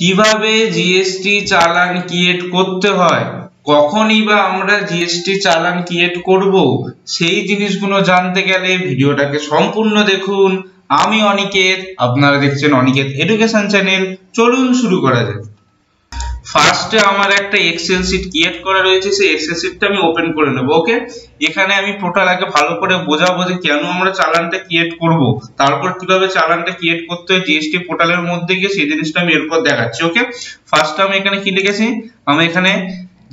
কীভাবে জিএসটি চালান ক্রিয়েট করতে হয়? কখনই বা আমরা জিএসটি চালান ক্রিয়েট করব? সেই জিনিসগুলো জানতে গেলে ভিডিওটাকে সম্পূর্ণ দেখুন। আমি অনিকেত, আপনারা দেখছেন অনিকেত এডুকেশন চ্যানেল চলুন শুরু করা যাক। ফার্স্টে আমার একটা এক্সেল শিট ক্রিয়েট করা রয়েছে, সেই এক্সেল শিটটা আমি ওপেন করে নেব ওকে এখানে আমি টোটাল আগে ভালো করে বোঝাবো যে কেন আমরা চালানটা ক্রিয়েট করব, তারপর কীভাবে চালানটা ক্রিয়েট করতে হয় জিএসটি পোর্টালের মধ্যে গিয়ে সেই জিনিসটা আমি এরপর দেখাচ্ছি ওকে ফার্স্ট আমি এখানে কি লিখেছি? আমি এখানে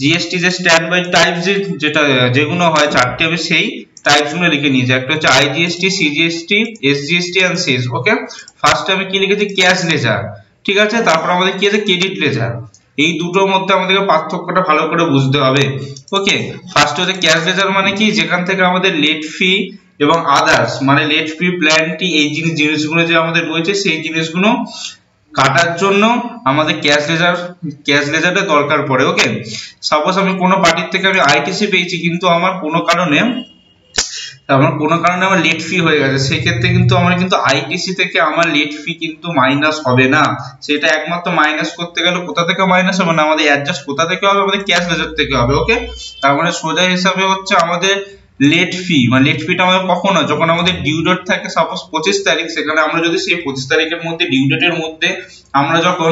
জিএসটি যে স্ট্যান্ড বাই টাইপ যে, যেটা, যেগুলো হয় চারটি, আমি সেই টাইপসগুলো লিখে নিয়েছি। একটা হচ্ছে IGST CGST SGST and cess okay ফার্স্টে আমি কি লিখেছি? ক্যাশ লেজার ঠিক আছে? তারপর আমাদের কি আছে? ক্রেডিট লেজার এই দুটোর মধ্যে আমাদেরকে পার্থক্যটা ভালো করে বুঝতে হবে। ওকে ফার্স্ট হচ্ছে ক্যাশ লেজার মানে কি? যেখান থেকে আমাদের লেট ফি এবং আদার্স মানে লেট ফি প্ল্যানটি এই জিনিস জিনিসগুলো যে আমাদের রয়েছে, সেই জিনিসগুলো কাটার জন্য আমাদের ক্যাশ লেজার ক্যাশ লেজারের দরকার পড়ে। ওকে সাপোজ আমি কোনো পার্টির থেকে আমি আইটিসি পেয়েছি, কিন্তু আমার কোনো কারণে আমার কোনো কারণে আমার লেট ফি হয়ে গেছে। সেক্ষেত্রে কিন্তু আমার কিন্তু আইটিসি থেকে আমার লেট ফি কিন্তু মাইনাস হবে না। সেটা একমাত্র মাইনাস করতে গেলে কোথা থেকে মাইনাস হবে না? আমাদের অ্যাডজাস্ট কোথা থেকে হবে? আমাদের ক্যাশ লেজার থেকে হবে ওকে তার মানে সোজা হিসাবে হচ্ছে আমাদের লেট ফি মানে লেট ফিটা আমাদের কখন হয়? যখন আমাদের ডিউ ডেট থাকে সাপোজ পঁচিশ তারিখ, সেখানে আমরা যদি সেই পঁচিশ তারিখের মধ্যে ডিউ ডেটের মধ্যে আমরা যখন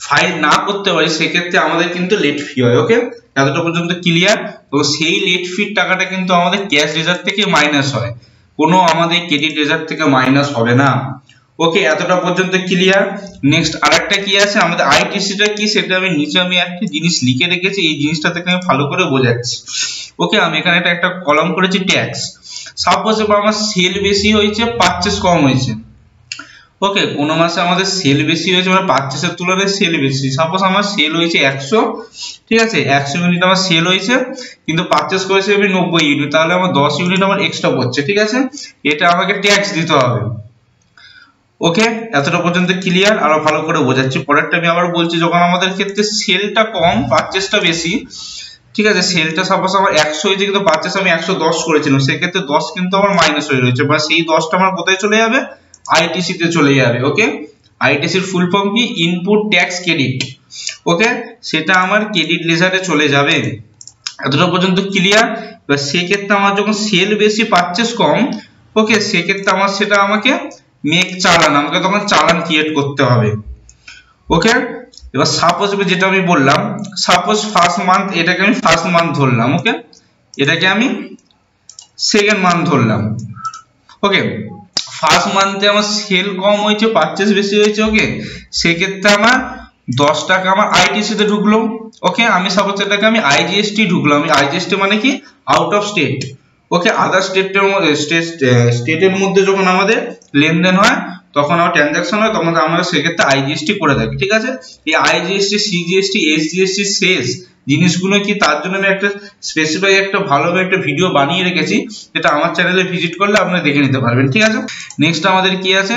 ফাইল না করতে পারি, সেক্ষেত্রে আমাদের কিন্তু লেট ফি হয় ওকে এতটা পর্যন্ত ক্লিয়ার তো সেই লেট ফির টাকাটা কিন্তু আমাদের ক্যাশ রেজার্ভ থেকে মাইনাস হয়। কোনো আমাদের ক্রেডিট রেজার্ভ থেকে মাইনাস হবে না। ওকে এতটা পর্যন্ত ক্লিয়ার নেক্সট আরেকটা কি আছে? আমাদের আইটিসিটা কি? সেটা আমি নিচে আমি একটা জিনিস লিখে রেখেছি, এই জিনিসটা থেকে আমি ভালো করে বোঝাচ্ছি। ওকে আমি এখানে একটা একটা কলম করেছি ট্যাক্স সাপোজ আমার সেল বেশি হয়েছে পারচেস কম হয়েছে। ওকে কোন মাসে আমাদের সেল বেশি হয়েছে মানে পারচেসের তুলনায় সেল বেশি। সাপোজ আমার সেল হয়েছে একশো, ঠিক আছে? একশো ইউনিট আমার সেল হয়েছে, কিন্তু পারচেস করেছে আমি নব্বই ইউনিট তাহলে আমার দশ ইউনিট আমার এক্সট্রা পড়ছে, ঠিক আছে? এটা আমাকে ট্যাক্স দিতে হবে। ওকে এতটা পর্যন্ত ক্লিয়ার আরও ভালো করে বোঝাচ্ছি। পরেরটা আমি আবার বলছি, যখন আমাদের ক্ষেত্রে সেলটা কম পারচেসটা বেশি, ঠিক আছে? সেলটা সাপোজ আমার একশো হয়েছে, কিন্তু পারচেস আমি একশো দশ করেছিলাম, সেক্ষেত্রে দশ কিন্তু আমার মাইনাস হয়ে রয়েছে, বা সেই দশটা আমার কোথায় চলে যাবে? আইটিসি তে চলে যাবে ওকে আইটিসির ফুল ফর্ম কি? ইনপুট ট্যাক্স ক্রেডিট ওকে সেটা আমার ক্রেডিট লেজারে চলে যাবে। এতটা পর্যন্ত ক্লিয়ার এবার সেক্ষেত্রে আমার যখন সেল বেশি পারচেস কম ওকে সেক্ষেত্রে আমার সেটা আমাকে মেক চালান, আমাকে তখন চালান ক্রিয়েট করতে হবে ওকে এবার সাপোজ যেটা আমি বললাম সাপোজ ফার্স্ট মান্থ এটাকে আমি ফার্স্ট মান্থ ধরলাম ওকে এটাকে আমি সেকেন্ড মান্থ ধরলাম ওকে ফার্স্ট মান্থে আমার সেল কম হয়েছে পারচেস বেশি হয়েছে ওকে সেক্ষেত্রে আমার দশ টাকা আমার আইটিসি তে ঢুকলো ওকে আমি সাপোজ এটাকে আমি আইজিএসটি ঢুকলো আমি আইজিএসটি মানে কি? Out of state okay other স্টেটের স্টেটের মধ্যে যখন আমাদের লেনদেন হয় তখন আমার ট্রানজাকশন হয়, তখন আমরা সেক্ষেত্রে আইজিএসটি করে থাকি, ঠিক আছে? এই আইজিএসটি সিজিএসটি এসজিএসটি শেষ। জিনিসগুলো কি তার জন্য আমি একটা স্পেসিফাই একটা ভালোভাবে একটা ভিডিও বানিয়ে রেখেছি, যেটা আমার চ্যানেলে ভিজিট করলে আপনারা দেখে নিতে পারবেন, ঠিক আছে? নেক্সট আমাদের কি আছে?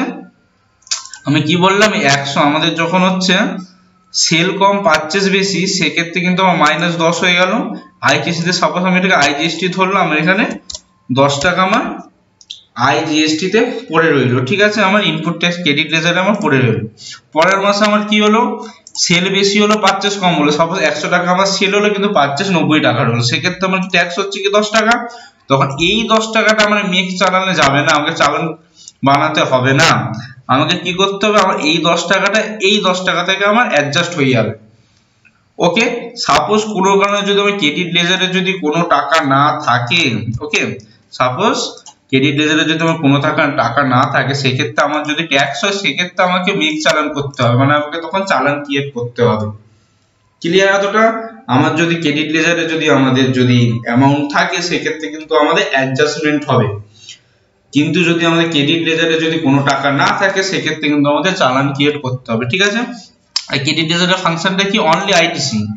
আমি কি বললাম? একশো। আমাদের যখন হচ্ছে সেল কম পারচেস বেশি, সেক্ষেত্রে কিন্তু আমার মাইনাস দশ হয়ে গেল। আইটিসি তে সাপোজ আমি এটাকে আইজিএসটি ধরলাম এখানে দশ টাকা আমার আইজিএসটি তে পড়ে রইল, ঠিক আছে? আমার ইনপুট ট্যাক্স ক্রেডিট লেজারে আমার পড়ে রইল। পরের মাসে আমার কি হলো? সেল বেশি হলো পারচেস কম হলো। সাপোজ একশো টাকা আমার সেল হলো, কিন্তু পারচেস নব্বই টাকার হলো। সেক্ষেত্রে আমার ট্যাক্স হচ্ছে কি দশ টাকা? তখন এই দশ টাকাটা আমার মেক চালানে যাবে না, আমাকে চালান বানাতে হবে না। আমাকে কি করতে হবে? আমার এই দশ টাকাটা, এই দশ টাকা থেকে আমার অ্যাডজাস্ট হয়ে যাবে। ওকে? সাপোজ কোনো কারণে যদি আমার ক্রেডিট লেজারে যদি কোনো টাকা না থাকে, ওকে? সাপোজ ক্রেডিট লেজারে যদি আমার কোনো টাকা টাকা না থাকে, সেক্ষেত্রে আমার যদি ট্যাক্স হয়, সেক্ষেত্রে আমাকে মেক চালান করতে হবে। মানে আমাকে তখন চালান ক্রিয়েট করতে হবে। ক্লিয়ার এতটা? আমার যদি ক্রেডিট লেজারে যদি আমাদের যদি অ্যামাউন্ট থাকে, সেক্ষেত্রে কিন্তু আমাদের অ্যাডজাস্টমেন্ট হবে। কিন্তু যদি আমাদের ক্রেডিট লেজারে যদি কোনো টাকা না থাকে, সেক্ষেত্রে কিন্তু আমাদের চালান ক্রিয়েট করতে হবে। ঠিক আছে? আর ক্রেডিট লেজারের ফাংশনটা কি? অনলি আইটিসি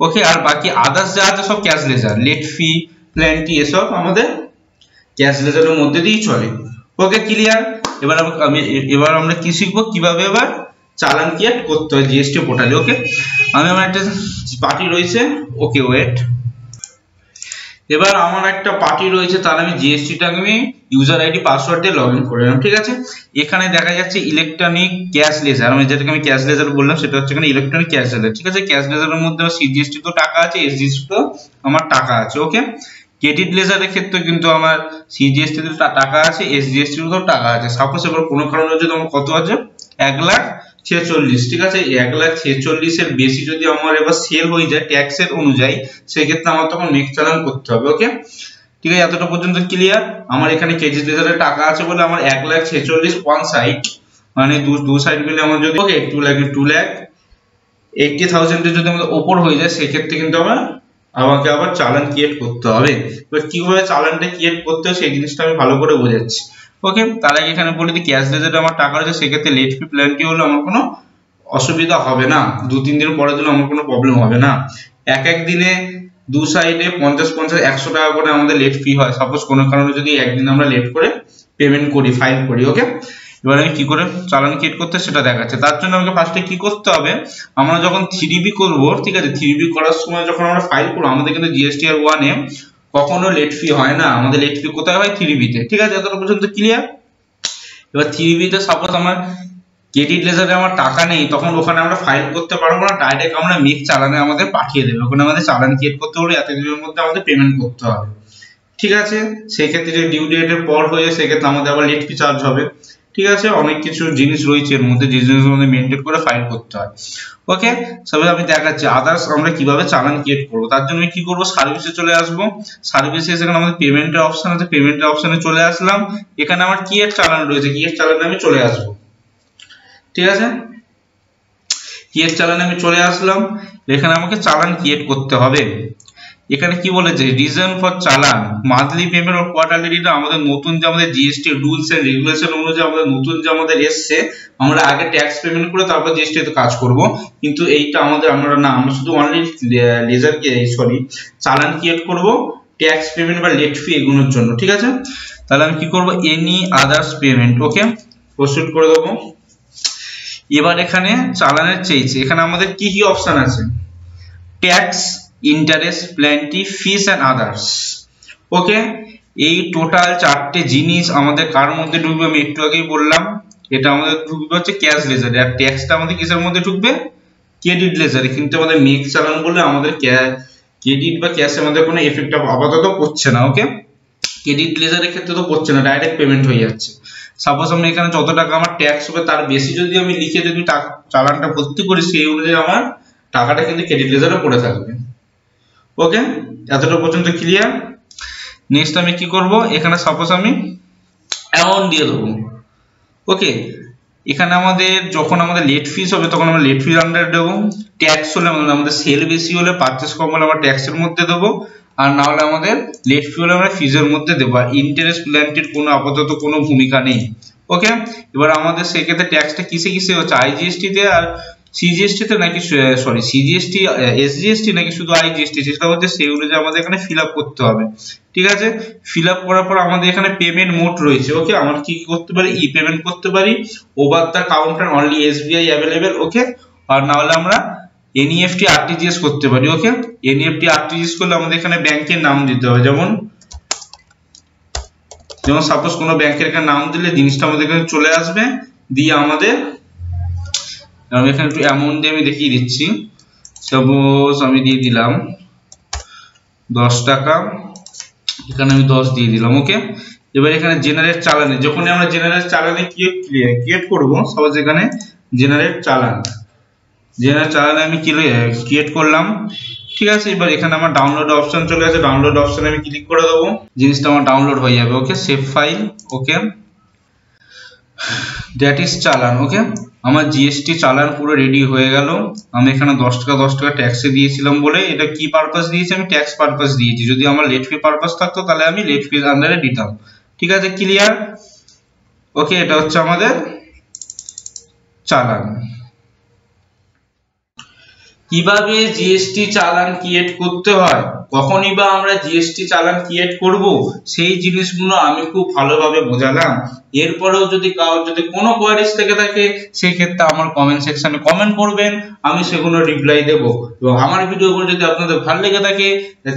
ওকে আর বাকি আদার্স যা আছে, সব cash ledger late fee penalty এসব আমাদের ক্যাশ লেজারের মধ্যে দিয়েই চলে। ওকে ক্লিয়ার এবার আমি এবার আমরা কি শিখব? কীভাবে এবার চালান ক্রিয়েট করতে হয় জিএসটি পোর্টালে ওকে আমি আমার একটা পার্টি রয়েছে। ওকে ওয়েট এবার আমার একটা পার্টি রয়েছে, তার আমি জিএসটিটা আমি ইউজার আইডি পাসওয়ার্ড দিয়ে লগ ইন করে নিলাম, ঠিক আছে? এখানে দেখা যাচ্ছে ইলেকট্রনিক ক্যাশ লেজার আমি যেটাকে আমি ক্যাশ লেজার বললাম, সেটা হচ্ছে এখানে ইলেকট্রনিক ক্যাশ লেজার ঠিক আছে? ক্যাশ লেজারের মধ্যে আমার সিজিএসটি তো টাকা আছে এসজিএসটি তো আমার টাকা আছে ওকে ক্রেডিট লেজারের ক্ষেত্রে কিন্তু আমার সিজিএসটি তে টাকা আছে এসজিএসটি তো টাকা আছে। সাপোজ এবার কোনো কারণে যদি আমার কত আছে? এক লাখ ছেচল্লিশ, ঠিক আছে? এক লাখ ছেচল্লিশের বেশি যদি আমার এবার সেল হয়ে যায় ট্যাক্সের অনুযায়ী, সেক্ষেত্রে আমার তখন নেক্সট চালান করতে হবে ওকে ঠিক আছে? এতটা পর্যন্ত ক্লিয়ার আমার এখানে কেজি লেজারের টাকা আছে বলে আমার এক লাখ ছেচল্লিশ ওয়ান সাইড মানে দু দু সাইড মিলে আমার যদি okay two lakh two lakh eighty থাউজেন্ডের যদি আমাদের ওপর হয়ে যায়, সেক্ষেত্রে কিন্তু আমার আমাকে আবার চালান ক্রিয়েট করতে হবে। এবার কীভাবে চালানটা ক্রিয়েট করতে হয় সেই জিনিসটা আমি ভালো করে বোঝাচ্ছি। ওকে তার আগে এখানে বলি দিই ক্যাশ লেজারে আমার টাকা রয়েছে, সেক্ষেত্রে লেট ফি প্ল্যানটি হলে? আমার কোনো অসুবিধা হবে না। দু, তিন দিন পরের জন্য আমার কোনো প্রবলেম হবে না। এক এক দিনে দু সাইডে পঞ্চাশ পঞ্চাশ, একশো টাকা করে আমাদের লেট ফি হয়। সাপোজ কোনো কারণে যদি একদিন আমরা লেট করে পেমেন্ট করি ফাইল করি ওকে এবার আমি কি করে চালান ক্রিয়েট করতে সেটা দেখাচ্ছে। তার জন্য আমাকে ফার্স্টে কি করতে হবে, আমরা যখন থ্রি করব, ঠিক আছে? থ্রি করার সময় যখন আমরা ফাইল করব, আমাদের কিন্তু জিএসটি আর ওয়ানে কখনো লেট ফি হয় না। আমাদের লেট ফি কোথায় হয়? থ্রি বিতে ঠিক আছে? এতটা পর্যন্ত ক্লিয়ার এবার থ্রি বিতে সাপোজ আমার ক্রেডিট লেজারে আমার টাকা নেই, তখন ওখানে আমরা ফাইল করতে পারব না। ডাইরেক্ট আমরা মেক চালানে আমাদের পাঠিয়ে দেবে। ওখানে আমাদের চালান ক্রিয়েট করতে হলে এত দিনের মধ্যে আমাদের পেমেন্ট করতে হবে। ঠিক আছে? সেক্ষেত্রে ডিউ ডেটের পর হয়ে সেক্ষেত্রে আমাদের আবার লেট ফি চার্জ হবে। ঠিক আছে? অনেক কিছু জিনিস রয়েছে এর মধ্যে, যে জিনিসগুলো আমাদের মেনটেন করে ফাইল করতে হয়। ওকে সবাই আমি দেখাচ্ছি আদার্স আমরা কীভাবে চালান ক্রিয়েট করব? তার জন্য কি করব? সার্ভিসে চলে আসব। সার্ভিসে এসে এখানে আমাদের পেমেন্টের অপশন আছে। পেমেন্টের অপশনে চলে আসলাম। এখানে আমার ক্রিয়েট চালান রয়েছে? ক্রিয়েট চালানে আমি চলে আসব? ঠিক আছে? ক্রিয়েট চালানে আমি চলে আসলাম? এখানে আমাকে চালান ক্রিয়েট করতে হবে। এখানে কি বলেছে? Reason for challan. Monthly payment R quarterly return আমাদের নতুন যে আমাদের জিএসটি রুলস এন্ড রেগুলেশন অনুযায়ী আমাদের নতুন যে আমাদের এসছে, আমরা আগে ট্যাক্স পেমেন্ট করে তারপর জিএসটি তে কাজ করব। কিন্তু এইটা আমাদের আমরা না, আমরা শুধু অনলি লেজার কে সরি চালান ক্রিয়েট করব ট্যাক্স পেমেন্ট বা লেট ফি এগুলোর জন্য, ঠিক আছে? তাহলে আমি কি করব? Any others payment okay proceed করে দেবো। এবার এখানে চালানের চেয়েছে। এখানে আমাদের কি কি অপশন আছে? Tax interest penalty fees and others okay এই টোটাল চারটে জিনিস আমাদের কার মধ্যে ঢুকবে, আমি একটু আগেই বললাম, এটা আমাদের ঢুকবে হচ্ছে ক্যাশ লেজারে আর ট্যাক্সটা আমাদের কিসের মধ্যে ঢুকবে? ক্রেডিট লেজারে কিন্তু আমাদের মেক চালান বলে আমাদের ক্রেডিট বা ক্যাশের মধ্যে কোনো এফেক্ট আপাতত পড়ছে না ওকে ক্রেডিট লেজারের ক্ষেত্রে তো করছে না ডাইরেক্ট পেমেন্ট হয়ে যাচ্ছে। সাপোজ আমি এখানে যত টাকা আমার ট্যাক্স হবে, তার বেশি যদি আমি লিখে যদি চালানটা ভর্তি করি, সেই অনুযায়ী আমার টাকাটা কিন্তু ক্রেডিট লেজারে পড়ে থাকবে। ওকে এতটা পর্যন্ত ক্লিয়ার নেক্সট আমি কি করব? এখানে সাপোজ আমি অ্যামাউন্ট দিয়ে দেবো। ওকে এখানে আমাদের যখন আমাদের লেট ফিস হবে, তখন আমরা লেট ফিস আন্ডার দেবো। ট্যাক্স হলে আমাদের সেল বেশি হলে পারচেস কম হলে আমরা ট্যাক্সের মধ্যে দেবো। আর না হলে আমাদের লেট ফি হলে আমরা ফিজের মধ্যে দেবো। আর ইন্টারেস্ট প্ল্যান্টের কোনো আপাতত কোনো ভূমিকা নেই। ওকে এবার আমাদের সেক্ষেত্রে ট্যাক্সটা কিসে কিসে হচ্ছে? আইজিএসটিতে আর সিজিএসটি তে নাকি সরি সিজিএসটি এসজিএসটি নাকি শুধু আইজিএসটি সেটা হচ্ছে সেই অনুযায়ী আমাদের এখানে ফিল আপ করতে হবে। ঠিক আছে? ফিল আপ করার পর আমাদের এখানে পেমেন্ট মোড রয়েছে ওকে আমরা কি কি করতে পারি? ই পেমেন্ট করতে পারি। Over the counter only SBI available okay আর না হলে আমরা এনইএফটি আরটিজিএস করতে পারি ওকে এনইএফটি আরটিজিএস করলে আমাদের এখানে ব্যাংকের নাম দিতে হবে। যেমন যেমন সাপোজ কোনো ব্যাংকের এখানে নাম দিলে জিনিসটা আমাদের এখানে চলে আসবে, দিয়ে আমাদের আমি এখানে একটু অ্যামাউন্ট দিয়ে আমি দেখিয়ে দিচ্ছি। সাপোজ আমি দিয়ে দিলাম দশ টাকা, এখানে আমি দশ দিয়ে দিলাম ওকে এবার এখানে জেনারেট চালানে, যখনই আমরা জেনারেট চালানে ক্রিয়েট করব সাপোজ এখানে জেনারেট চালান। জেনারেট চালানে আমি ক্রিয়েট করলাম। ঠিক আছে, এবার এখানে আমার ডাউনলোড অপশন চলে আসে ডাউনলোড অপশনে আমি ক্লিক করে দেবো। জিনিসটা আমার ডাউনলোড হয়ে যাবে okay save file okay that is challan okay আমার জিএসটি চালান পুরো রেডি হয়ে গেল। আমি এখানে দশ টাকা দশ টাকা ট্যাক্সে দিয়েছিলাম বলে এটা কি পারপাস দিয়েছি? আমি ট্যাক্স পারপাস দিয়েছি। যদি আমার লেট ফি পারপাস থাকতো, তাহলে আমি লেট ফির আন্ডারে দিতাম। ঠিক আছে ক্লিয়ার ওকে এটা হচ্ছে আমাদের চালান। কীভাবে জিএসটি চালান ক্রিয়েট করতে হয়? কখনই বা আমরা জিএসটি চালান ক্রিয়েট করব, সেই জিনিসগুলো আমি খুব ভালোভাবে বোঝালাম। এরপরেও যদি কারোর যদি কোনো কোয়ারিজ থেকে থাকে সেই ক্ষেত্রে আমার কমেন্ট সেকশনে কমেন্ট করবেন, আমি সেগুলো রিপ্লাই দেব। এবং আমার ভিডিওগুলো যদি আপনাদের ভালো লেগে থাকে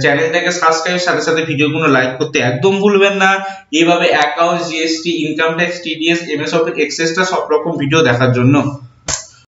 চ্যানেলটাকে সাবস্ক্রাইব সাথে সাথে ভিডিওগুলো লাইক করতে একদম ভুলবেন না। এইভাবে account GST income tax TDS MS office এক্সেসটা সব রকম ভিডিও দেখার জন্য।